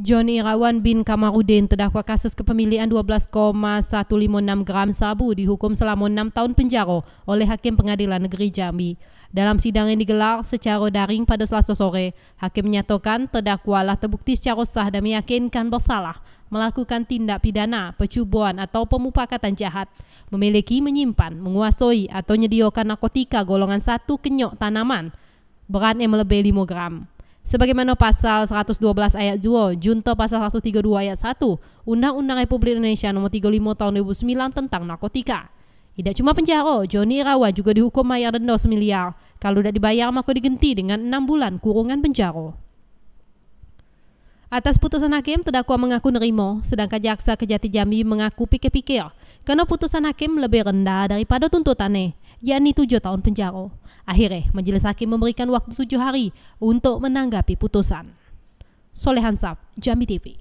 Johnny Irawan bin Kamarudin terdakwa kasus kepemilikan 12,156 gram sabu dihukum selama 6 tahun penjara oleh Hakim Pengadilan Negeri Jambi. Dalam sidang yang digelar secara daring pada selasa sore, Hakim menyatakan terdakwa telah terbukti secara sah dan meyakinkan bersalah melakukan tindak pidana, percubuan atau pemufakatan jahat, memiliki, menyimpan, menguasai atau menyediakan narkotika golongan satu kenyok tanaman berat yang melebihi 5 gram sebagaimana pasal 112 ayat 2 junto pasal 132 ayat 1 Undang-Undang Republik Indonesia nomor 35 tahun 2009 tentang narkotika. Tidak cuma penjara, Joni Irawan juga dihukum bayar denda semiliar. Kalau tidak dibayar maka digenti dengan 6 bulan kurungan penjara. Atas putusan hakim, terdakwa mengaku nerima, sedangkan jaksa Kejati Jambi mengaku pikir-pikir kerana putusan hakim lebih rendah daripada tuntutannya, yakni tujuh tahun penjara. Akhirnya, majelis hakim memberikan waktu tujuh hari untuk menanggapi putusan. Soleh Hansap, Jambi TV.